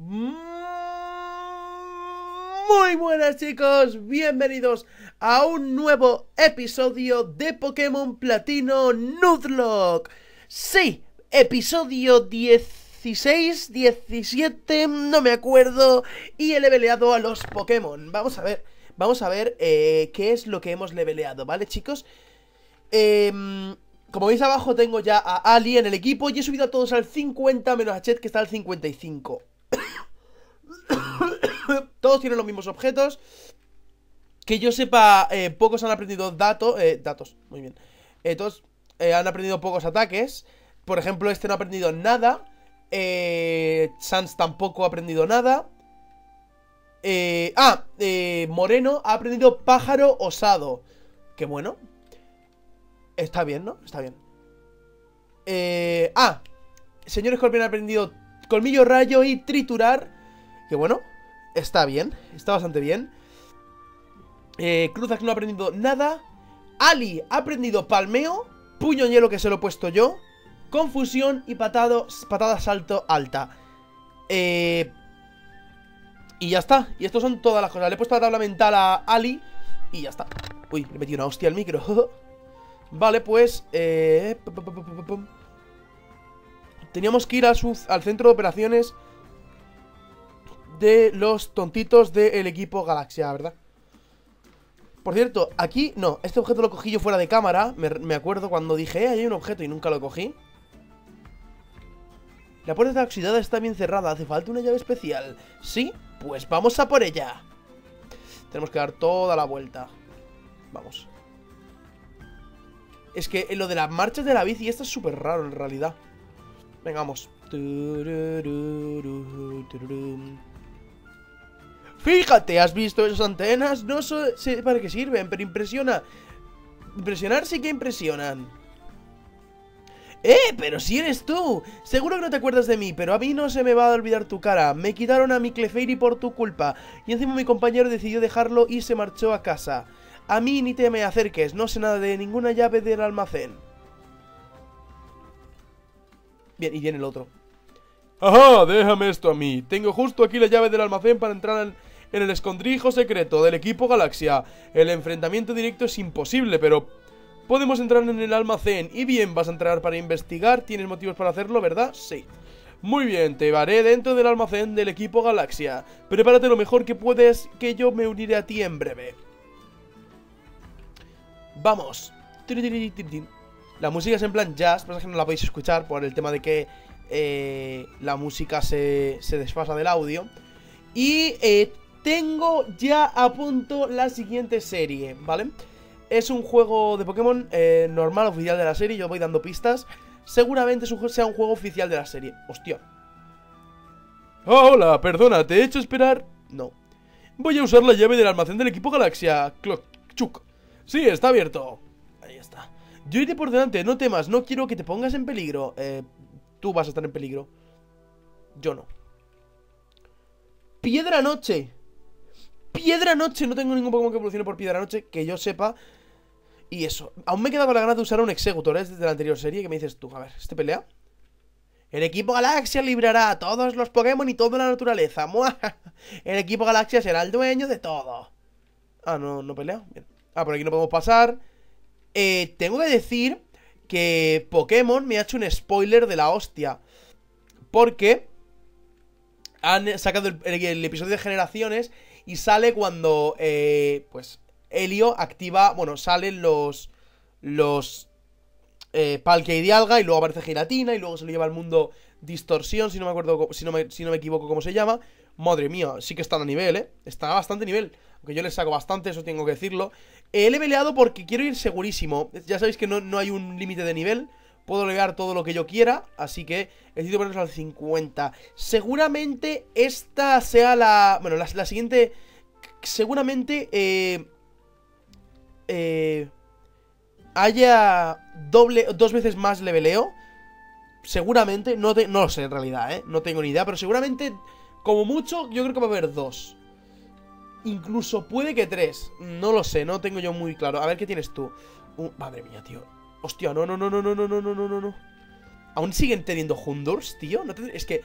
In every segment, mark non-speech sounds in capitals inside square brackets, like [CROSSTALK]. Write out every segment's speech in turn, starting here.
Muy buenas chicos, bienvenidos a un nuevo episodio de Pokémon Platino Nuzlocke. Sí, episodio 16, 17, no me acuerdo Y he leveleado a los Pokémon. Vamos a ver, vamos a ver eh, qué es lo que hemos leveleado, ¿vale chicos? Eh, como veis abajo tengo ya a Ali en el equipo y he subido a todos al 50 menos a Chet que está al 55 [COUGHS] Todos tienen los mismos objetos. Que yo sepa, eh, pocos han aprendido datos eh, Datos, muy bien. Eh, Todos han aprendido pocos ataques. Por ejemplo, este no ha aprendido nada. Sans tampoco ha aprendido nada. Ah, Moreno ha aprendido pájaro osado. Qué bueno. Está bien, ¿no? Está bien. Ah, señor Escorpión ha aprendido colmillo rayo y triturar. Que bueno, está bien, está bastante bien. Eh, Cruzak no ha aprendido nada. Ali ha aprendido palmeo, puño hielo que se lo he puesto yo. Confusión y patado, patada salto alta. Eh, y ya está. Y estos son todas las cosas. Le he puesto la tabla mental a Ali y ya está. Uy, le metido una hostia al micro. [LAUGHS] Vale, pues... Eh... Teníamos que ir a al centro de operaciones de los tontitos del equipo Galaxia, ¿verdad? Por cierto, aquí... No, este objeto lo cogí yo fuera de cámara. Me, acuerdo cuando dije, eh, hay un objeto y nunca lo cogí. La puerta está oxidada está bien cerrada. ¿Hace falta una llave especial? ¿Sí? Pues vamos a por ella. Tenemos que dar toda la vuelta. Vamos. Es que lo de las marchas de la bici, esto es súper raro en realidad. Venga, vamos. Fíjate, ¿has visto esas antenas? No sé para qué sirven, pero impresiona. Impresionar sí que impresionan. ¡Eh! Pero si eres tú. Seguro que no te acuerdas de mí, pero a mí no se me va a olvidar tu cara. Me quitaron a mi Clefairy por tu culpa. Y encima mi compañero decidió dejarlo y se marchó a casa. A mí ni te me acerques, no sé nada de ninguna llave del almacén. Bien, y viene el otro. Ajá, déjame esto a mí. Tengo justo aquí la llave del almacén para entrar en, en el escondrijo secreto del equipo Galaxia. El enfrentamiento directo es imposible, pero podemos entrar en el almacén. Y bien, vas a entrar para investigar. ¿Tienes motivos para hacerlo, verdad? Sí. Muy bien, te llevaré dentro del almacén del equipo Galaxia. Prepárate lo mejor que puedes, que yo me uniré a ti en breve. Vamos. La música es en plan jazz, pasa que no la podéis escuchar por el tema de que eh, la música se, se, desfasa del audio. Y eh, tengo ya a punto la siguiente serie, ¿vale? Es un juego de Pokémon eh, normal, oficial de la serie, yo voy dando pistas. Seguramente sea un juego oficial de la serie. Hostia. Hola, perdona, ¿te he hecho esperar? No. Voy a usar la llave del almacén del equipo Galaxia. Clock, chuk. Sí, está abierto. Ahí está. Yo iré por delante, no temas, no quiero que te pongas en peligro. Eh, tú vas a estar en peligro. Yo no. Piedra Noche. Piedra Noche. No tengo ningún Pokémon que evolucione por Piedra Noche, que yo sepa. Y eso. Aún me queda con la gana de usar un Executor, ¿eh? Desde la anterior serie. ¿Qué me dices tú? A ver, ¿este pelea? El equipo Galaxia librará a todos los Pokémon y toda la naturaleza. El equipo Galaxia será el dueño de todo. Ah, no, no pelea. Bien. Ah, por aquí no podemos pasar. Eh, tengo que decir que Pokémon me ha hecho un spoiler de la hostia. Porque han sacado el episodio de generaciones y sale cuando, eh, pues, Helio activa, bueno, salen los, los eh, Palkia y Dialga y luego aparece Giratina y luego se lo lleva al mundo Distorsión, si no me acuerdo, si no me, si no me equivoco cómo se llama. Madre mía, sí que están a nivel, ¿eh? Está a bastante nivel. Aunque yo les saco bastante, eso tengo que decirlo. He leveleado porque quiero ir segurísimo. Ya sabéis que no, no hay un límite de nivel. Puedo legar todo lo que yo quiera. Así que decido ponernos al 50. Seguramente esta sea la... Bueno, la, siguiente... Seguramente... Eh, eh, haya doble, dos veces más leveleo. Seguramente, no, te, no lo sé en realidad, ¿eh? No tengo ni idea, pero seguramente, como mucho, yo creo que va a haber dos. Incluso puede que tres. No lo sé, no tengo yo muy claro. A ver, ¿qué tienes tú? Uh, madre mía, tío. Hostia, no, no, no, no, no, no, no, no, no, no. ¿Aún siguen teniendo Hundors, tío? Es que...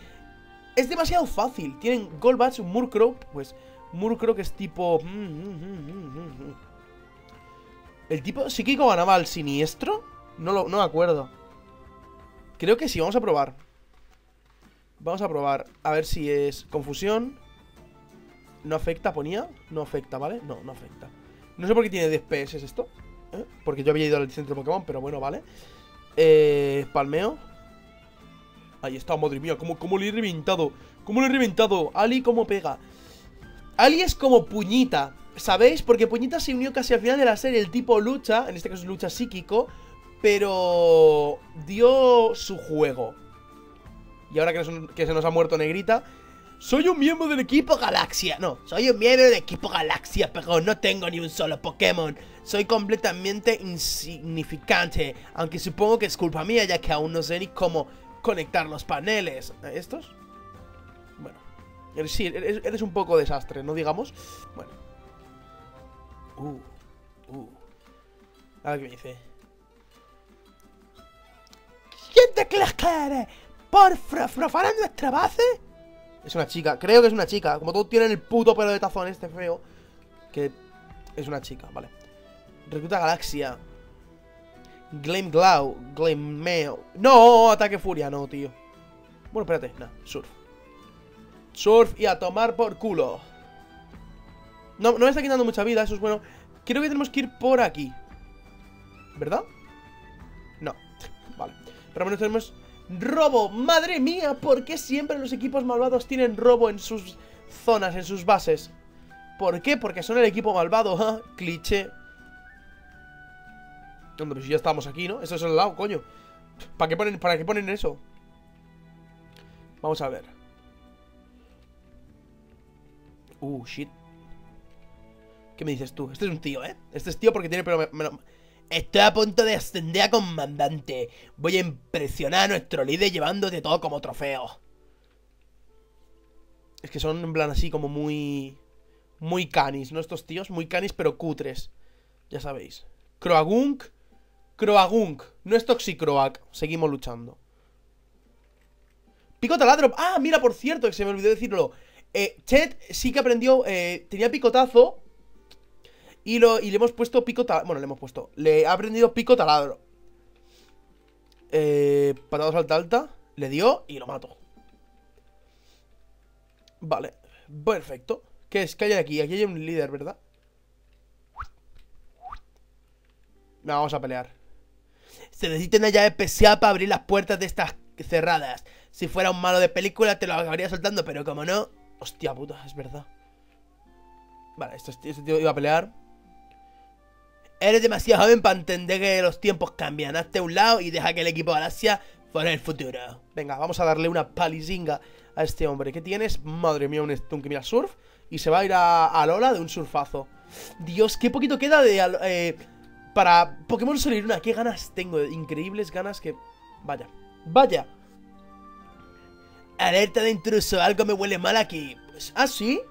Es demasiado fácil. Tienen Golbats, Murkrow, pues Murkrow que es tipo... mm, mm, mm, ¿El tipo psíquico ganaba al siniestro? No, lo, no me acuerdo. Creo que sí, vamos a probar. Vamos a probar. A ver si es confusión. No afecta, ponía. No afecta, ¿vale? No, no afecta. No sé por qué tiene 10 PS esto. Porque yo había ido al centro de Pokémon, pero bueno, vale. Eh, palmeo. Ahí está, madre mía, ¿cómo, cómo le he reventado? ¿Cómo le he reventado? Ali, ¿cómo pega? Ali es como puñita, ¿sabéis? Porque puñita se unió casi al final de la serie el tipo lucha, en este caso es lucha psíquico, pero dio su juego. Y ahora que se nos ha muerto Negrita, soy un miembro del equipo Galaxia. No, soy un miembro del equipo Galaxia, pero no tengo ni un solo Pokémon. Soy completamente insignificante, aunque supongo que es culpa mía ya que aún no sé ni cómo conectar los paneles. ¿Estos? Bueno, sí, eres, eres un poco desastre, ¿no digamos? Bueno. Uh, uh. A ver qué me dice. ¿Quién te crees que? ¿Por profanar nuestra base? Es una chica, creo que es una chica. Como todos tienen el puto pelo de tazón este feo. Que es una chica, vale. Recluta Galaxia. Gleam Glow. Gleameo. No, ataque furia, no, tío. Bueno, espérate, no, surf. Surf y a tomar por culo. No, no me está quitando mucha vida, eso es bueno. Creo que tenemos que ir por aquí. ¿Verdad? No. [LAUGHS] Vale. Pero menos tenemos robo. Madre mía, ¿por qué siempre los equipos malvados tienen robo en sus zonas, en sus bases? ¿Por qué? Porque son el equipo malvado, ¿ja? [LAUGHS] Cliché. Hombre, pues ya estamos aquí, ¿no? Eso es el lado, coño. ¿Para qué ponen, para qué ponen eso? Vamos a ver. Uh, shit. ¿Qué me dices tú? Este es un tío, ¿eh? Este es tío porque tiene pelo... Estoy a punto de ascender a comandante. Voy a impresionar a nuestro líder llevándote todo como trofeo. Es que son en plan así como muy... Muy canis, ¿no? Estos tíos, muy canis pero cutres. Ya sabéis. Croagunk. Croagunk. No es Toxicroak. Seguimos luchando. Pico taladro. Ah, mira, por cierto, que se me olvidó decirlo. Eh, Chet sí que aprendió. eh, tenía picotazo. Y, lo, y le hemos puesto pico taladro. Bueno, le hemos puesto. Le ha aprendido pico taladro. Eh, patada salta alta. Le dio y lo mato. Vale. Perfecto. ¿Qué es? ¿Qué hay aquí? Aquí hay un líder, ¿verdad? Venga, Vamos a pelear. Se necesita una llave especial para abrir las puertas de estas cerradas. Si fuera un malo de película te lo acabaría soltando, pero como no... Hostia puta, es verdad. Vale, este, este tío iba a pelear. Eres demasiado joven para entender que los tiempos cambian. Hazte a un lado y deja que el equipo Galaxia fuera el futuro. Venga, vamos a darle una palizinga a este hombre. ¿Qué tienes? Madre mía, un Stunk. Mira, surf. Y se va a ir a, a Lola de un surfazo. Dios, qué poquito queda de... eh, para Pokémon Sol y Luna. Qué ganas tengo. Increíbles ganas que... Vaya. Vaya. Alerta de intruso. Algo me huele mal aquí. Pues, ¿Ah, sí?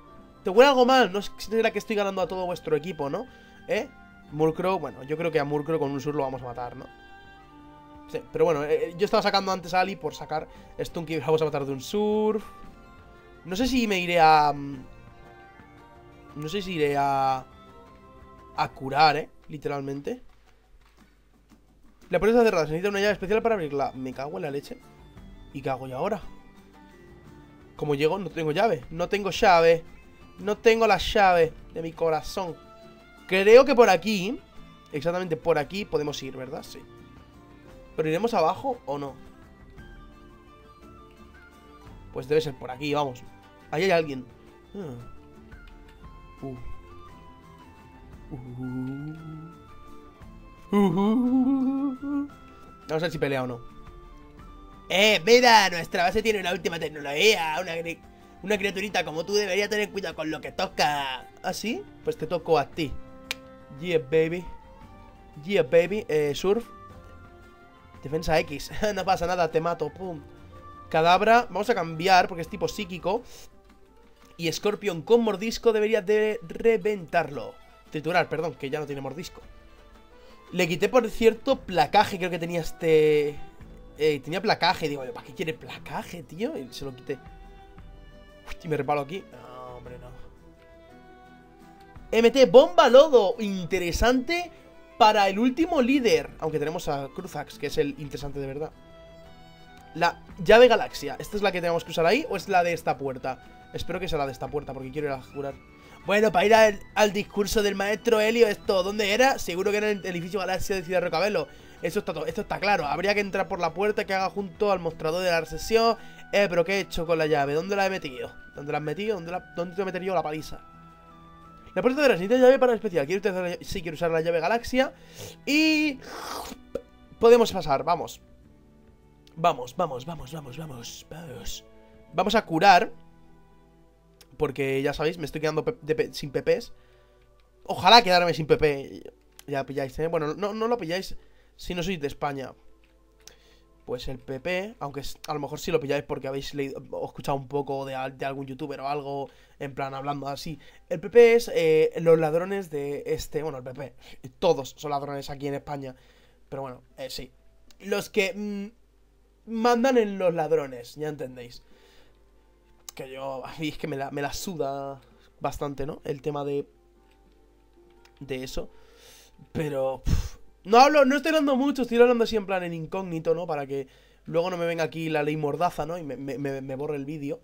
¿Te huele algo mal? No será que estoy ganando a todo vuestro equipo, ¿no? ¿Eh? Murkrow, bueno, yo creo que a Murkrow con un sur lo vamos a matar, ¿no? Sí, pero bueno, eh, yo estaba sacando antes a Ali por sacar Stunky vamos a matar de un surf. No sé si me iré a... mm, No sé si iré a... A curar, ¿eh? Literalmente. La puerta cerrada, se necesita una llave especial para abrirla. Me cago en la leche. ¿Y qué hago yo ahora? Como llego, no tengo llave. No tengo llave. No tengo la llave de mi corazón. Creo que por aquí, exactamente por aquí, podemos ir, ¿verdad? Sí. ¿Pero iremos abajo o no? Pues debe ser por aquí, vamos. Ahí hay alguien. Vamos a ver si pelea o no. Eh, mira, nuestra base tiene una última tecnología. Una, una criaturita como tú debería tener cuidado con lo que toca. ¿Ah, sí? Pues te toco a ti. Yeah, baby. Yeah, baby. Eh, surf. Defensa X. [LAUGHS] no pasa nada, te mato. Pum. Cadabra. Vamos a cambiar porque es tipo psíquico. Y Scorpion con mordisco debería de reventarlo. Triturar, perdón, que ya no tiene mordisco. Le quité, por cierto, placaje. Creo que tenía este. Eh, tenía placaje. Digo, ¿para qué quiere placaje, tío? Y se lo quité. Si me reparo aquí. No, hombre, no. MT, bomba lodo. Interesante para el último líder. Aunque tenemos a Cruzax, que es el interesante de verdad. La llave galaxia. ¿Esta es la que tenemos que usar ahí o es la de esta puerta? Espero que sea la de esta puerta porque quiero ir a jurar. Bueno, para ir al, discurso del maestro Helio, ¿esto dónde era? Seguro que era en el edificio Galaxia de Ciudad Rocabelo. Eso está, todo, esto está claro. Habría que entrar por la puerta que haga junto al mostrador de la recesión. Eh, pero ¿qué he hecho con la llave? ¿Dónde la he metido? ¿Dónde la has metido? ¿Dónde, la, dónde te he metido la paliza? La puerta de la necesita llave para el especial. Quiero utilizar sí, quiero usar la llave Galaxia. Y... Podemos pasar, vamos. Vamos, vamos, vamos, vamos, vamos, vamos. Vamos a curar porque ya sabéis, me estoy quedando sin PPs. Ojalá quedarme sin PP. Ya pilláis, ¿eh? Bueno, no, no lo pilláis si no sois de España. Pues el PP, aunque a lo mejor sí lo pilláis porque habéis leído o escuchado un poco de, algún youtuber o algo, en plan hablando así. El PP es eh, los ladrones de este, bueno, el PP, todos son ladrones aquí en España. Pero bueno, eh, sí. Los que mm, mandan en los ladrones, ya entendéis que yo, [LAUGHS] a mí es que me la, me la suda bastante, ¿no? El tema de, de eso. Pero, no hablo, no estoy hablando mucho, estoy hablando así en plan en incógnito, ¿no? Para que luego no me venga aquí la ley mordaza, ¿no? Y me, borre el vídeo.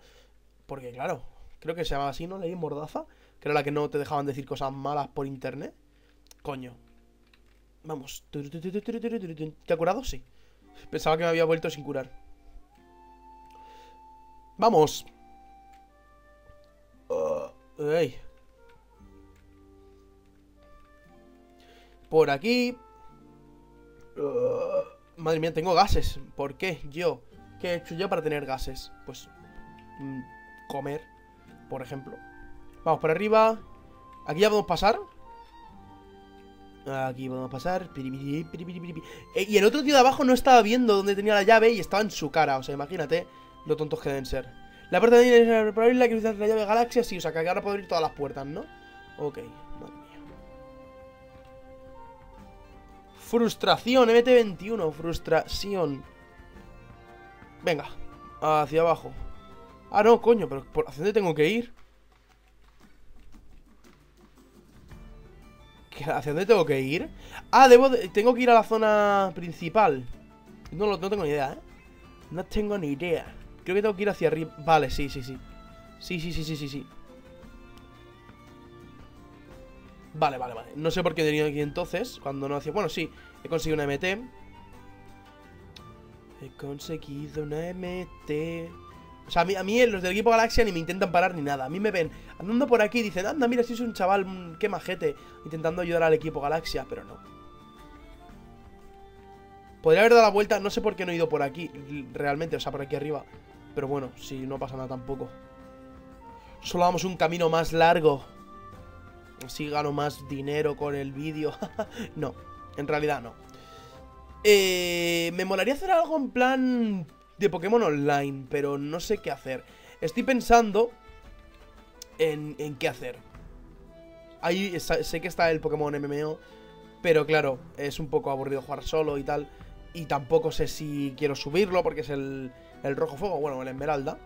Porque, claro, creo que se llamaba así, ¿no? Ley mordaza. Que era la que no te dejaban decir cosas malas por internet. Coño. Vamos. ¿Te ha curado? Sí. Pensaba que me había vuelto sin curar. Vamos. Por aquí. Uh, madre mía, tengo gases. ¿Por qué? Yo. ¿Qué he hecho yo para tener gases? Pues... Mm, comer, por ejemplo. Vamos por arriba. Aquí ya podemos pasar. Aquí podemos pasar. Eh, y el otro tío de abajo no estaba viendo dónde tenía la llave y estaba en su cara. O sea, imagínate lo tontos que deben ser. La puerta de para la que la llave galaxia, sí, o sea que ahora puedo abrir todas las puertas, ¿no? Ok, Frustración, MT21, frustración. Venga, hacia abajo. Ah, no, coño, pero ¿hacia dónde tengo que ir? ¿Hacia dónde tengo que ir? Ah, debo tengo que ir a la zona principal. No, no tengo ni idea, ¿eh? No tengo ni idea. Creo que tengo que ir hacia arriba. Vale, sí, sí, sí. Sí, sí, sí, sí, sí, sí. Vale, vale, vale. No sé por qué tenía aquí entonces. Cuando no hacía... Bueno, sí. He conseguido una MT. He conseguido una MT. O sea, a mí, a mí los del equipo Galaxia ni me intentan parar ni nada. A mí me ven andando por aquí y dicen, anda, mira, si es un chaval, mm, qué majete, intentando ayudar al equipo Galaxia, pero no. Podría haber dado la vuelta, no sé por qué no he ido por aquí, realmente, o sea, por aquí arriba. Pero bueno, si no pasa nada tampoco. Solo damos un camino más largo. Así gano más dinero con el vídeo. [LAUGHS] no, en realidad no. Eh, me molaría hacer algo en plan de Pokémon Online, pero no sé qué hacer. Estoy pensando en, en qué hacer. Ahí sé que está el Pokémon MMO, pero claro, es un poco aburrido jugar solo y tal. Y tampoco sé si quiero subirlo porque es el, el rojo fuego, bueno, el esmeralda.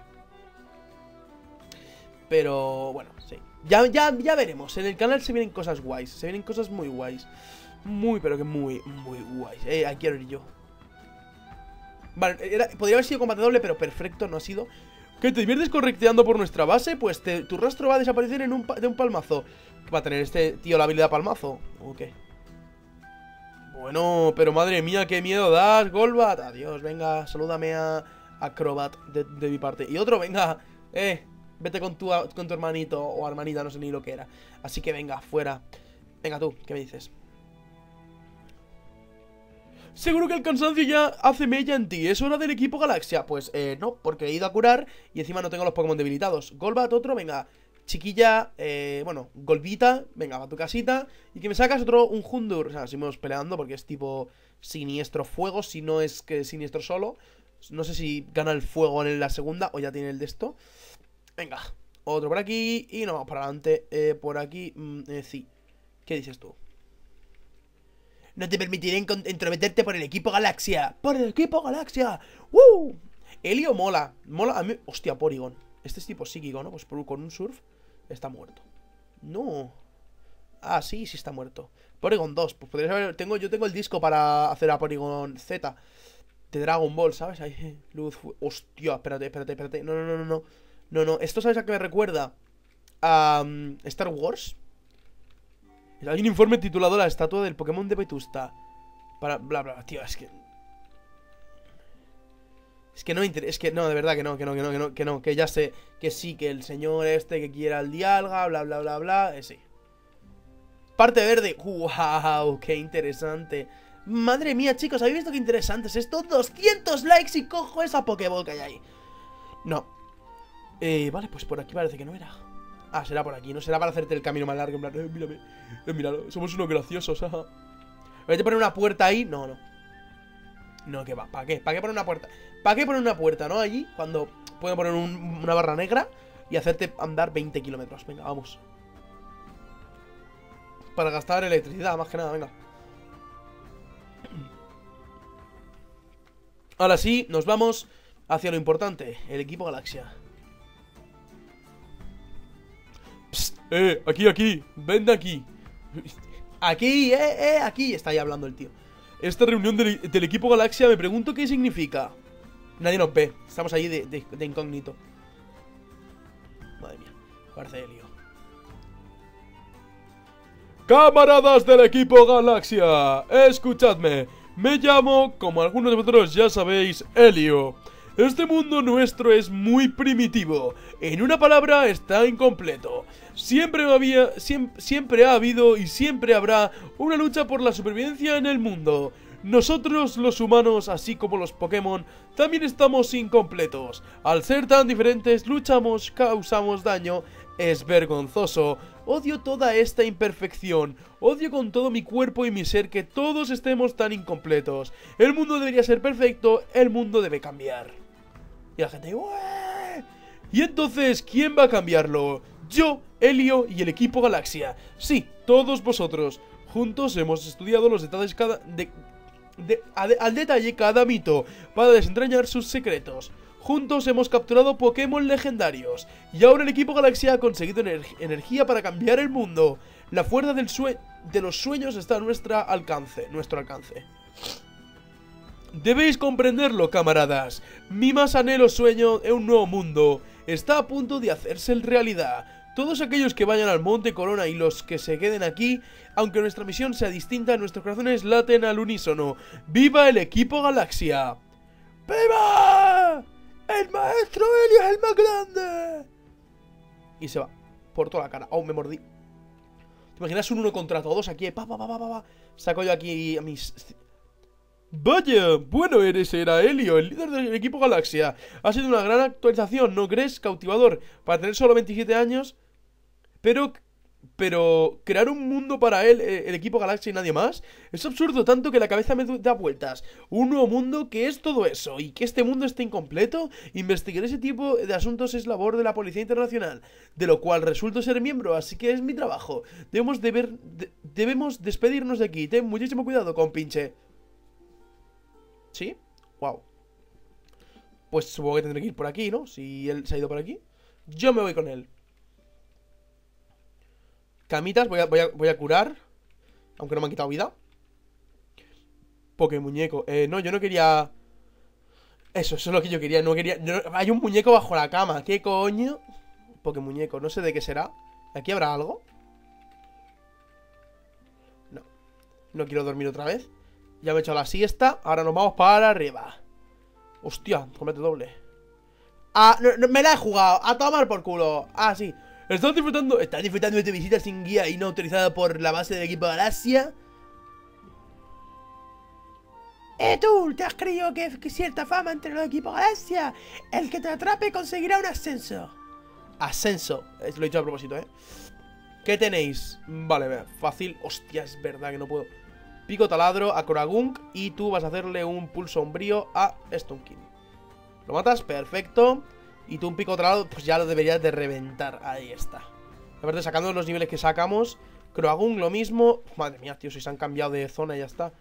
Pero bueno, sí. Ya, ya, ya veremos. En el canal se vienen cosas guays. Se vienen cosas muy guays. Muy, pero que muy, muy guays. Eh, aquí ir yo. Vale, podría haber sido combate doble, pero perfecto no ha sido. ¿Que te diviertes correcteando por nuestra base? Pues tu rastro va a desaparecer en un de un palmazo. ¿Va a tener este tío la habilidad palmazo? ¿O qué? Bueno, pero madre mía, qué miedo das, Golbat. Adiós, venga, salúdame a acrobat de, mi parte. Y otro, venga, eh, vete con tu, con tu hermanito o hermanita, no sé ni lo que era. Así que venga, fuera. Venga tú, ¿qué me dices? Seguro que el cansancio ya hace mella en ti. ¿Es hora del equipo Galaxia? Pues eh, no, porque he ido a curar y encima no tengo los Pokémon debilitados. Golbat, otro, venga. Chiquilla, eh, bueno, Golbita, venga, va a tu casita. Y que me sacas otro, un Hundur. O sea, seguimos peleando porque es tipo siniestro fuego, si no es que siniestro solo. No sé si gana el fuego en la segunda o ya tiene el de esto. Venga, otro por aquí y nos vamos para adelante. Eh, por aquí, mm, eh, sí. ¿Qué dices tú? No te permitiré entrometerte por el equipo Galaxia. ¡Por el equipo Galaxia! ¡Woo! Helio mola. Mola a mí. Hostia, Porygon. Este es tipo psíquico, ¿no? Pues con un surf está muerto. No. Ah, sí, sí está muerto. Porygon 2. Pues podrías haber... Tengo, yo tengo el disco para hacer a Porygon Z. De Dragon Ball, ¿sabes? Ahí, [LAUGHS] luz... Hostia, espérate, espérate, espérate. No, no, no, no, no. No, no. ¿Esto sabes a qué me recuerda? A mm, Star Wars. Hay un informe titulado La estatua del Pokémon de Vetusta. Para... Bla, bla, tío, es que... Es que no es que no, de verdad que no, que no, que no, que no, que no, que ya sé que sí, que el señor este que quiera el dialga, bla, bla, bla, bla, eh, sí. Parte verde, wow, qué interesante. Madre mía, chicos, ¿habéis visto qué interesante es esto? 200 likes y cojo esa Pokéball que hay ahí. No. Eh, vale, pues por aquí parece que no era. Ah, será por aquí, no será para hacerte el camino más largo, en plan, eh, mírame, eh, míralo, somos unos graciosos, ajá. ¿Voy a poner una puerta ahí? No, no. No, que va, ¿para qué? ¿Para qué poner una puerta? ¿Para qué poner una puerta, no? Allí, cuando pueden poner un- una barra negra y hacerte andar 20 kilómetros. Venga, vamos. Para gastar electricidad, más que nada, venga. Ahora sí, nos vamos hacia lo importante, el equipo Galaxia. Psst, eh, aquí, aquí, ven de aquí. Aquí, eh, eh, aquí está ahí hablando el tío. Esta reunión del, del equipo Galaxia me pregunto qué significa. Nadie nos ve, estamos allí de, de- de incógnito. Madre mía, parece Helio. Camaradas del equipo Galaxia, escuchadme. Me llamo, como algunos de vosotros ya sabéis, Helio. Este mundo nuestro es muy primitivo. En una palabra, está incompleto. Siempre había, siem- siempre ha habido y siempre habrá una lucha por la supervivencia en el mundo. Nosotros los humanos, así como los Pokémon, también estamos incompletos. Al ser tan diferentes, luchamos, causamos daño. Es vergonzoso. Odio toda esta imperfección. Odio con todo mi cuerpo y mi ser que todos estemos tan incompletos. El mundo debería ser perfecto, el mundo debe cambiar. Y la gente, "Ué". Y entonces, ¿quién va a cambiarlo? Yo, Helio y el equipo Galaxia. Sí, todos vosotros. Juntos hemos estudiado los detalles cada de, al detalle cada mito para desentrañar sus secretos. Juntos hemos capturado Pokémon legendarios. Y ahora el equipo Galaxia ha conseguido ener- energía para cambiar el mundo. La fuerza del de los sueños está a nuestra alcance, nuestro alcance. Debéis comprenderlo, camaradas. Mi más anhelo sueño de un nuevo mundo está a punto de hacerse realidad. Todos aquellos que vayan al Monte Corona y los que se queden aquí, aunque nuestra misión sea distinta, nuestros corazones laten al unísono. ¡Viva el equipo Galaxia! ¡Viva! ¡El maestro Helio es el más grande! Y se va. Por toda la cara. Oh, me mordí. ¿Te imaginas un uno contra todos aquí? Pa, pa, pa, pa, pa. Saco yo aquí a mis... Vaya, bueno eres, era Helio, el líder del equipo Galaxia. Ha sido una gran actualización, ¿no crees? Cautivador. Para tener solo 27 años. Pero... Pero... ¿Crear un mundo para él, eh, el equipo Galaxia y nadie más? Es absurdo tanto que la cabeza me da vueltas. Un nuevo mundo que es todo eso. Y que este mundo esté incompleto. Investigar ese tipo de asuntos es labor de la Policía Internacional. De lo cual resulto ser miembro, así que es mi trabajo. Debemos, deber, de- debemos despedirnos de aquí. Ten muchísimo cuidado con pinche. ¿Sí? Wow. Pues supongo que tendré que ir por aquí, ¿no? Si él se ha ido por aquí. Yo me voy con él. Camitas, voy a, curar. Aunque no me han quitado vida. Poké muñeco. Eh, no, yo no quería... Eso, eso es lo que yo quería. No quería... Hay un muñeco bajo la cama. ¿Qué coño? Poké muñeco. No sé de qué será. ¿Aquí habrá algo? No. No quiero dormir otra vez. Ya me he echado la siesta. Ahora nos vamos para arriba. Hostia, combate doble. Ah, me la he jugado. A tomar por culo. Ah, sí. ¿Estás disfrutando? ¿Estás disfrutando de tu visita sin guía y no autorizada por la base del equipo Galaxia? Eh, tú, ¿te has creído que, que cierta fama entre los equipos Galaxia? El que te atrape conseguirá un ascenso. Ascenso. Es- Lo he dicho a propósito, ¿eh? ¿Qué tenéis? Vale, vea, fácil. Hostia, es verdad que no puedo. Pico taladro a Koragunk y tú vas a hacerle un pulso sombrío a Stonkin. Lo matas, perfecto. Y tú un pico taladro, pues ya lo deberías de reventar. Ahí está. Aparte, sacando los niveles que sacamos, Kroagunk lo mismo. Madre mía, tío, si se han cambiado de zona ya está.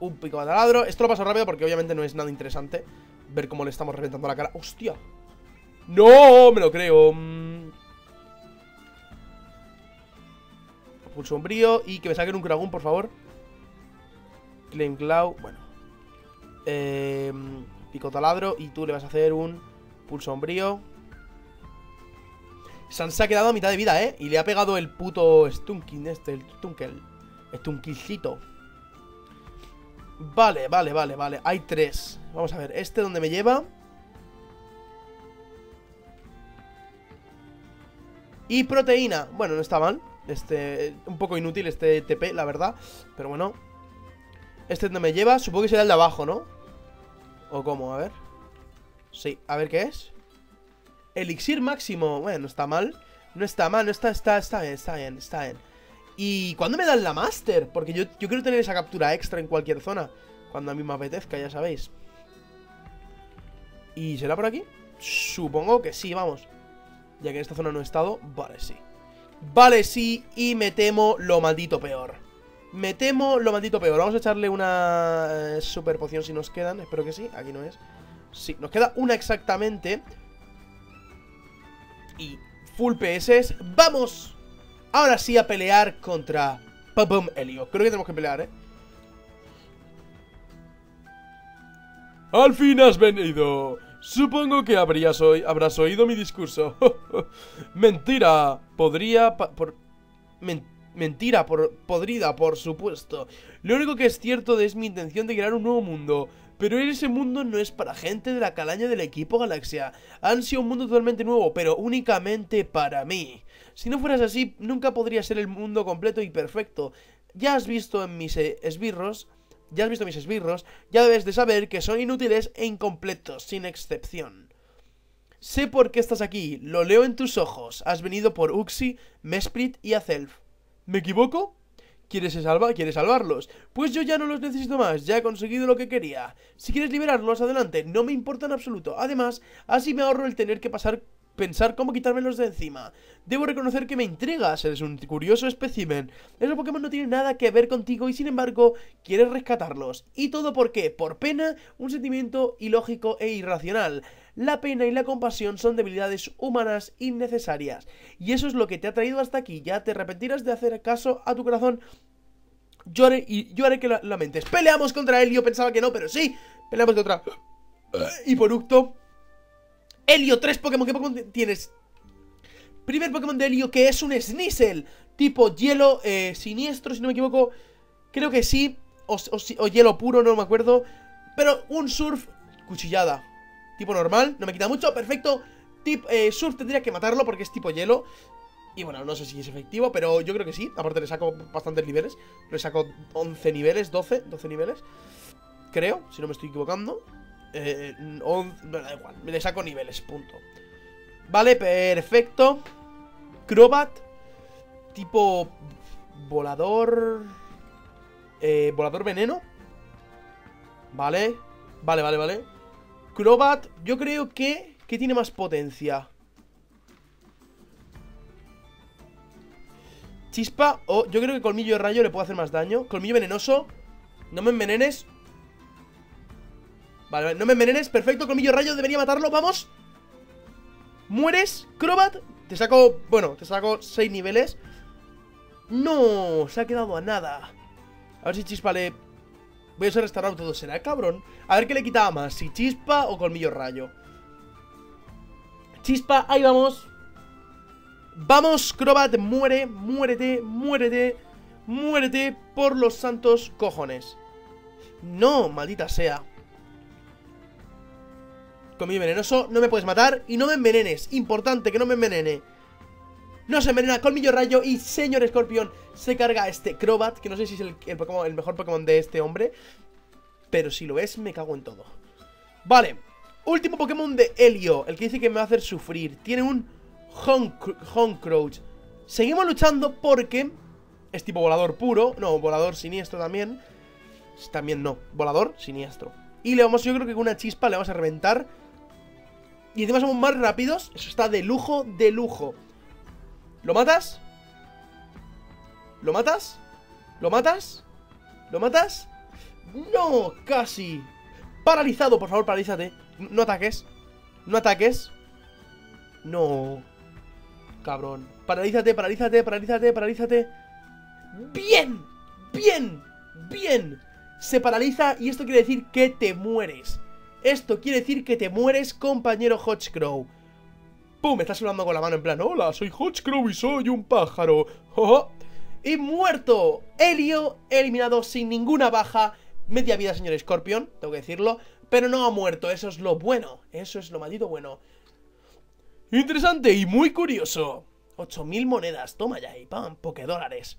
Un pico de taladro. Esto lo paso rápido porque obviamente no es nada interesante ver cómo le estamos reventando la cara. ¡Hostia! No, me lo creo. Mm. Pulso sombrío y que me saquen un Kragun, por favor. Claim Cloud, bueno. Eh, pico taladro y tú le vas a hacer un pulso sombrío. Sans se ha quedado a mitad de vida, ¿eh? Y le ha pegado el puto Stunkin este, el Stunkel. Stunkilcito. Vale, vale, vale, vale. Hay tres. Vamos a ver, este donde me lleva. Y proteína. Bueno, no está mal. Este, un poco inútil este TP, la verdad. Pero bueno. Este donde me lleva, supongo que será el de abajo, ¿no? ¿O cómo? A ver. Sí, a ver qué es. Elixir máximo. Bueno, no está mal. No está mal, no está, está, está bien, está bien, está bien. ¿Y cuándo me dan la Master? Porque yo, yo quiero tener esa captura extra en cualquier zona. Cuando a mí me apetezca, ya sabéis. ¿Y será por aquí? Supongo que sí, vamos. Ya que en esta zona no he estado, vale, sí. Vale, sí, y me temo lo maldito peor. Me temo lo maldito peor. Vamos a echarle una eh, super poción si nos quedan. Espero que sí, aquí no es. Sí, nos queda una exactamente. Y full PS. ¡Vamos! Ahora sí a pelear contra Pum Helio. Creo que tenemos que pelear, ¿eh? Al fin has venido. Supongo que habrías habrás oído mi discurso. [LAUGHS] Mentira. Podría... por... mentira, por... podrida, por supuesto. Lo único que es cierto es mi intención de crear un nuevo mundo. Pero ese mundo no es para gente de la calaña del equipo Galaxia. Han sido un mundo totalmente nuevo, pero únicamente para mí. Si no fueras así, nunca podría ser el mundo completo y perfecto. Ya has visto en mis eh, esbirros, ya has visto mis esbirros, ya debes de saber que son inútiles e incompletos, sin excepción. Sé por qué estás aquí, lo leo en tus ojos. Has venido por Uxie, Mesprit y Azelf. ¿Me equivoco? ¿Quieres, salvar? ¿Quieres salvarlos? Pues yo ya no los necesito más, ya he conseguido lo que quería. Si quieres liberarlos, adelante, no me importa en absoluto. Además, así me ahorro el tener que pasar pensar cómo quitármelos de encima. Debo reconocer que me intrigas, eres un curioso espécimen. Esos Pokémon no tienen nada que ver contigo y sin embargo quieres rescatarlos. ¿Y todo por qué? Por pena, un sentimiento ilógico e irracional. La pena y la compasión son debilidades humanas innecesarias. Y eso es lo que te ha traído hasta aquí. Ya te arrepentirás de hacer caso a tu corazón. Yo haré, y yo haré que la, lamentes. Peleamos contra él. Yo pensaba que no, pero sí. Peleamos contra... [GASPS] Y por Ucto. Helio, tres Pokémon. ¿Qué Pokémon tienes? Primer Pokémon de Helio que es un Sneasel. Tipo hielo eh, siniestro, si no me equivoco. Creo que sí. O, o hielo puro, no me acuerdo. Pero un surf cuchillada. Tipo normal, no me quita mucho, perfecto Tip, eh, Surf tendría que matarlo porque es tipo hielo Y bueno, no sé si es efectivo, pero yo creo que sí Aparte le saco bastantes niveles Le saco 11 niveles, 12, 12 niveles Creo, si no me estoy equivocando eh, da igual, le saco niveles, punto. Vale, perfecto. Crobat Tipo Volador eh, Volador veneno. Vale Vale, vale, vale. Crobat, yo creo que... ¿Qué tiene más potencia? Chispa o... Yo creo que colmillo de rayo le puede hacer más daño. Colmillo venenoso No me envenenes Vale, no me envenenes Perfecto, colmillo rayo debería matarlo Vamos ¿Mueres? Crobat Te saco... Bueno, te saco 6 niveles No, se ha quedado a nada A ver si Chispa le Voy a ser restaurado todo. ¿Será cabrón? A ver qué le quitaba más. Si chispa o colmillo rayo. Chispa, ahí vamos. Vamos, Crobat, muere, muérete, muérete, muérete por los santos cojones. No, maldita sea. Colmillo venenoso, no me puedes matar y no me envenenes. Importante que no me envenene. No se envenena, colmillo rayo y señor escorpión se carga este Crobat, que no sé si es el, el mejor Pokémon de este hombre, pero si lo es, me cago en todo. Vale, último Pokémon de Helio, el que dice que me va a hacer sufrir. Tiene un Honk Seguimos luchando porque es tipo volador puro, no, volador siniestro también. También no, volador siniestro. Y le vamos, yo creo que con una chispa le vamos a reventar. Y encima somos más rápidos, eso está de lujo, de lujo. ¿Lo matas? ¿Lo matas? ¿Lo matas? ¿Lo matas? ¡No! ¡Casi! Paralizado, por favor, paralízate No ataques No ataques No. Cabrón. Paralízate, paralízate, paralízate, paralízate. ¡Bien! ¡Bien! ¡Bien! Se paraliza y esto quiere decir que te mueres. Esto quiere decir que te mueres, compañero Hodgecrow. ¡Pum! Me está saludando con la mano en plan, hola, soy Hodgecrow y soy un pájaro. Y muerto. Helio eliminado sin ninguna baja. Media vida, señor Scorpion, tengo que decirlo. Pero no ha muerto, eso es lo bueno. Eso es lo maldito bueno. Interesante y muy curioso. 8000 monedas, toma ya y pam, dólares.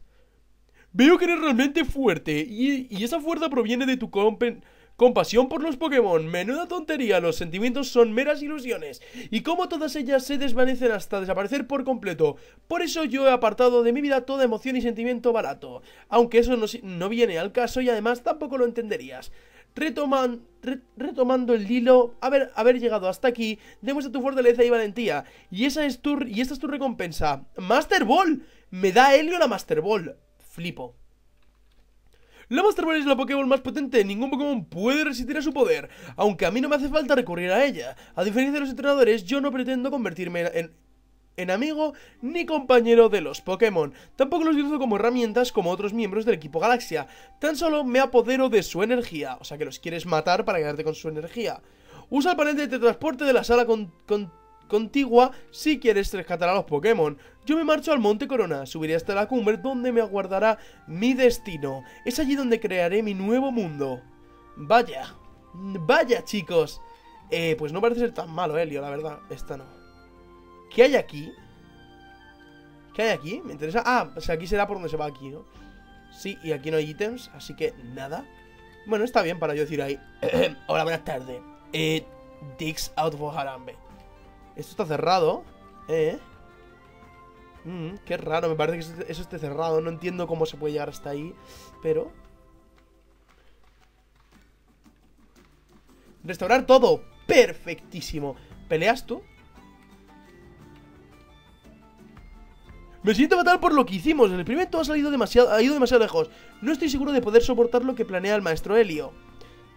Veo que eres realmente fuerte y, y esa fuerza proviene de tu compen Compasión por los Pokémon, menuda tontería, los sentimientos son meras ilusiones, y como todas ellas se desvanecen hasta desaparecer por completo. Por eso yo he apartado de mi vida toda emoción y sentimiento barato, aunque eso no, viene al caso y además tampoco lo entenderías. Retoman, retomando el hilo, haber, haber llegado hasta aquí, demuestra tu fortaleza y valentía, y, esa es tu, y esta es tu recompensa. ¡Master Ball! Me da Helio la Master Ball. Flipo. La Master Ball es la Pokéball más potente, ningún Pokémon puede resistir a su poder, aunque a mí no me hace falta recurrir a ella. A diferencia de los entrenadores, yo no pretendo convertirme en, en amigo ni compañero de los Pokémon. Tampoco los utilizo como herramientas como otros miembros del equipo Galaxia. Tan solo me apodero de su energía. O sea que los quieres matar para quedarte con su energía. Usa el panel de teletransporte de la sala con, con contigua si quieres rescatar a los Pokémon. Yo me marcho al Monte Corona, subiré hasta la cumbre donde me aguardará mi destino. Es allí donde crearé mi nuevo mundo. Vaya, vaya chicos. Eh, pues no parece ser tan malo, Helio, la verdad. Esta no. ¿Qué hay aquí? ¿Qué hay aquí? Me interesa... Ah, pues aquí será por donde se va aquí, ¿no? Sí, y aquí no hay ítems, así que nada. Bueno, está bien para yo decir ahí. [CLEARS THROAT] Hola, buenas tardes. Eh, out for Harambe. Esto está cerrado. ¿Eh? Mm, qué raro, me parece que eso esté cerrado. No entiendo cómo se puede llegar hasta ahí. Pero... Restaurar todo. Perfectísimo. ¿Peleas tú? Me siento fatal por lo que hicimos. El experimento ha salido demasiado, ha ido demasiado lejos. No estoy seguro de poder soportar lo que planea el maestro Helio.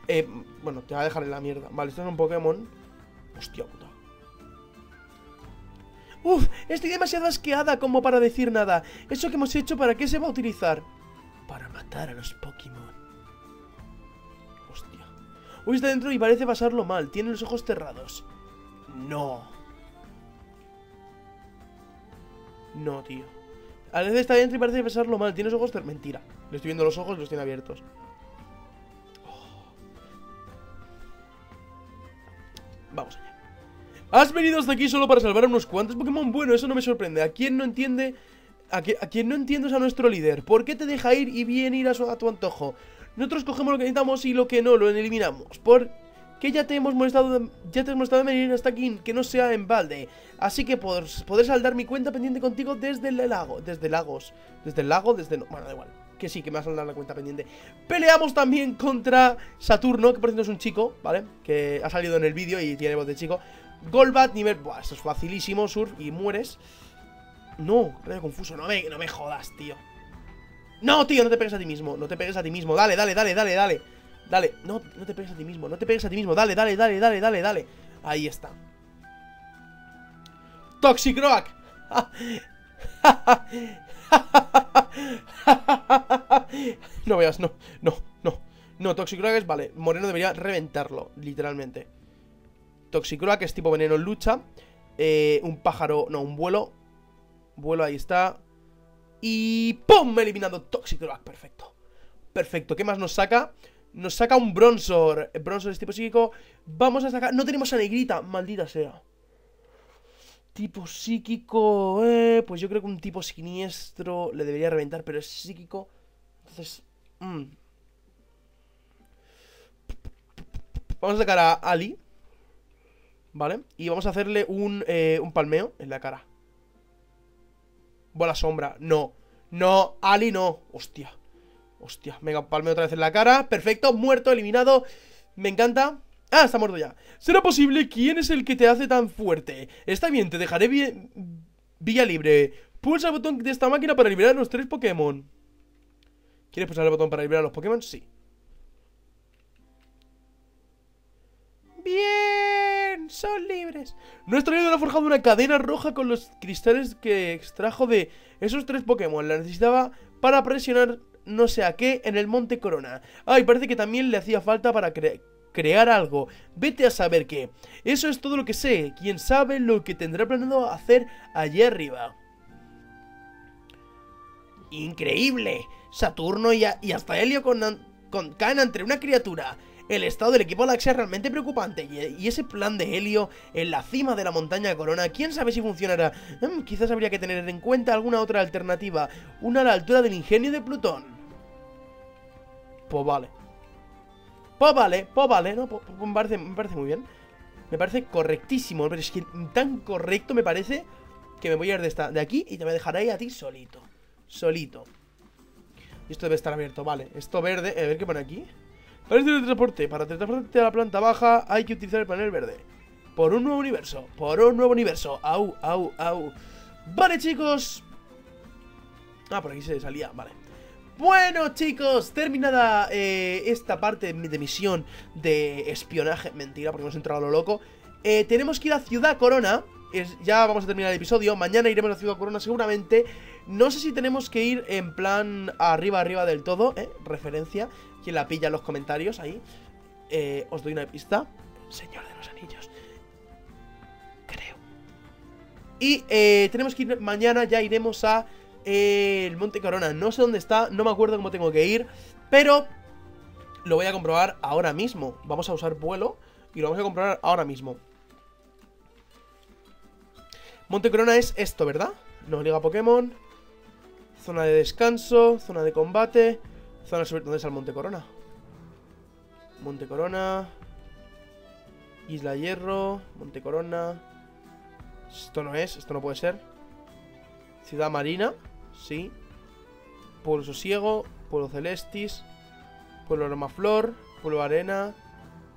Eh, bueno, te voy a dejar en la mierda. Vale, esto es un Pokémon. Hostia puta. Uf, estoy demasiado asqueada como para decir nada. ¿Eso que hemos hecho para qué se va a utilizar? Para matar a los Pokémon. Hostia. Uy, está dentro y parece pasarlo mal. Tiene los ojos cerrados. No. No, tío. A veces está dentro y parece pasarlo mal. Tiene los ojos cerrados. Mentira. Le estoy viendo los ojos y los tiene abiertos. Oh. Vamos allá. Has venido hasta aquí solo para salvar a unos cuantos Pokémon. Bueno, eso no me sorprende. ¿A quién no entiende? ¿A, quién no entiendes a nuestro líder? ¿Por qué te deja ir y bien ir a, a tu antojo? Nosotros cogemos lo que necesitamos y lo que no lo eliminamos. ¿Por qué ya te hemos molestado ya te hemos molestado de venir hasta aquí, que no sea en balde. Así que poder, poder saldar mi cuenta pendiente contigo desde el lago, desde lagos, desde el lago, desde no, bueno, da igual. Que sí, que me va a saldar la cuenta pendiente. Peleamos también contra Saturno, que por cierto es un chico, ¿vale? Que ha salido en el vídeo y tiene voz de chico. Golbat, nivel... Buah, esto es facilísimo, Surf, y mueres. No, rayo confuso, no me, no me jodas, tío. No, tío, no te pegues a ti mismo No te pegues a ti mismo, dale, dale, dale, dale, dale. Dale, no, no te pegues a ti mismo No te pegues a ti mismo, dale, dale, dale, dale, dale, dale. Ahí está. Toxicroak [LAUGHS] No veas, no, no, no. No, Toxicroak es, vale Moreno debería reventarlo, literalmente Toxicroa, que es tipo veneno en lucha. Eh, un pájaro, no, un vuelo. Vuelo, ahí está. Y ¡pum! Eliminado Toxicroak, perfecto. Perfecto, ¿qué más nos saca? Nos saca un Bronzor. Bronzor es tipo psíquico. Vamos a sacar... No tenemos a Negrita, maldita sea. Tipo psíquico... Eh, pues yo creo que un tipo siniestro le debería reventar, pero es psíquico. Entonces... Mm. Vamos a sacar a Ali. ¿Vale? Y vamos a hacerle un, eh, un palmeo en la cara. Bola sombra, no. No, Ali no, hostia. Hostia, venga, palmeo otra vez en la cara. Perfecto, muerto, eliminado. Me encanta. Ah, está muerto ya. ¿Será posible? ¿Quién es el que te hace tan fuerte? Está bien, te dejaré bien vía libre. Pulsa el botón de esta máquina para liberar a los tres Pokémon. ¿Quieres pulsar el botón para liberar a los Pokémon? Sí. Bien son libres. Nuestro líder ha forjado una cadena roja con los cristales que extrajo de esos tres Pokémon. La necesitaba para presionar no sé a qué en el Monte Corona. Ay, parece que también le hacía falta para cre- crear algo. Vete a saber qué. Eso es todo lo que sé. Quién sabe lo que tendrá planeado hacer allí arriba. Increíble. Saturno y, y hasta Helio con, con entre una criatura. El estado del equipo Galaxia es realmente preocupante. Y, ese plan de Helio en la cima de la montaña Corona, quién sabe si funcionará. Mm, quizás habría que tener en cuenta alguna otra alternativa. Una a la altura del ingenio de Plutón. Pues vale. Pues vale, pues vale, ¿no? Pues- pues me, parece, muy bien. Me parece correctísimo, pero es que tan correcto me parece que me voy a ir de, esta, de aquí y te me dejaré ahí a ti solito. Solito. Y esto debe estar abierto, vale. Esto verde, a ver qué pone aquí. Para este transporte, para transportarte a la planta baja hay que utilizar el panel verde. Por un nuevo universo, por un nuevo universo. Au, au, au. Vale, chicos. Ah, por aquí se salía, vale. Bueno, chicos, terminada eh, esta parte de mi- de misión de espionaje. Mentira, porque hemos entrado a lo loco. Eh, tenemos que ir a Ciudad Corona. Ya vamos a terminar el episodio. Mañana iremos a Ciudad Corona seguramente. No sé si tenemos que ir en plan arriba, arriba del todo. ¿eh? Referencia. Quien la pilla en los comentarios ahí. Eh, os doy una pista. Señor de los Anillos. Creo. Y eh, tenemos que ir mañana. Ya iremos a eh, el Monte Corona. No sé dónde está. No me acuerdo cómo tengo que ir. Pero lo voy a comprobar ahora mismo. Vamos a usar vuelo. Y lo vamos a comprobar ahora mismo. Monte Corona es esto, ¿verdad? Nos liga Pokémon. Zona de descanso, zona de combate. Zona sobre... ¿Dónde está el Monte Corona? Monte Corona. Isla Hierro. Monte Corona. Esto no es, esto no puede ser. Ciudad Marina. Sí. Pueblo Sosiego. Pueblo Celestis. Pueblo Armaflor. Pueblo Arena.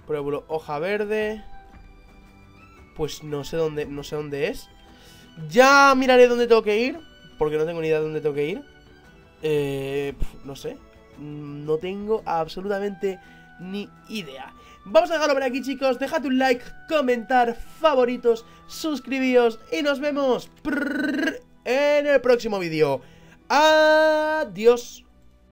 Pueblo Hoja Verde. Pues no sé dónde, no sé dónde es. Ya miraré dónde tengo que ir. Porque no tengo ni idea de dónde tengo que ir. Eh, no sé. Mm, No tengo absolutamente ni idea. Vamos a dejarlo por aquí, chicos. Dejad un like, comentar, favoritos, suscribíos y nos vemos en el próximo vídeo. Adiós.